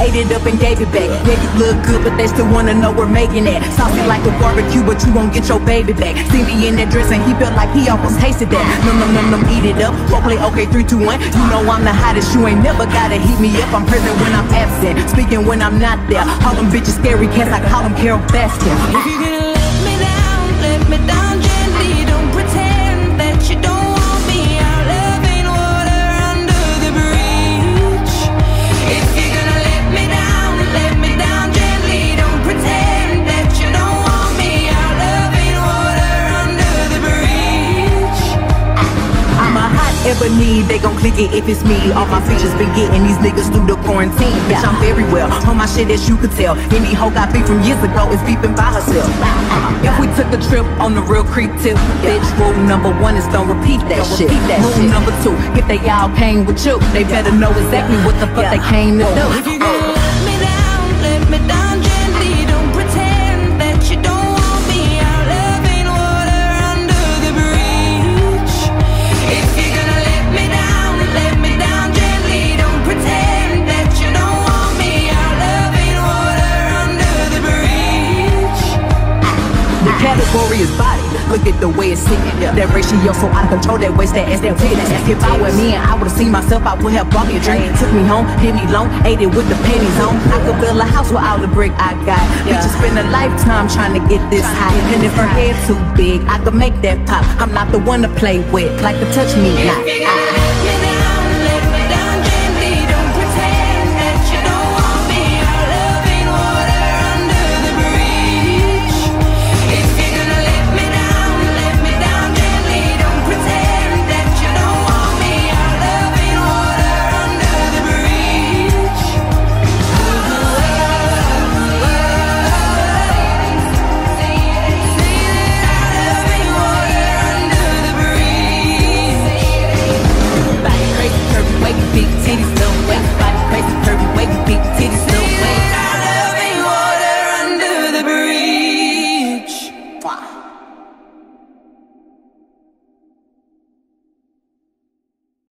Ate it up and gave it back. Yeah, you look good, but they still wanna know we're making that. Saucy like a barbecue, but you won't get your baby back. See me in that dress and he felt like he almost tasted that. No, no, no, no, eat it up. Go play okay, three, two, one. You know I'm the hottest. You ain't never gotta heat me up. I'm present when I'm absent, speaking when I'm not there. All them bitches scary cats, I call them Carole Baskin. If you're gonna let me down, let me down hot ebony, they gon' click it if it's me. All my features been getting these niggas through the quarantine. Bitch, I'm very well on my shit as you could tell. Any hoe got beef from years ago is beefing by herself. If we took a trip on the real creep tip, bitch, rule number one is don't repeat that shit. Rule number two, if they y'all came with you, they better know exactly what the fuck they came to do. Category is body. Look at the way it's sitting. That ratio so out of control. That waist, that ass, that titties. If I were me and I would've seen myself, I would have bought me a drink. Took me home, hit me long, ate it with the pennies on. I could build a house with all the brick I got. Bitches spend a lifetime trying to get this high. And if her head too big, I could make that pop. I'm not the one to play with, like to touch me not.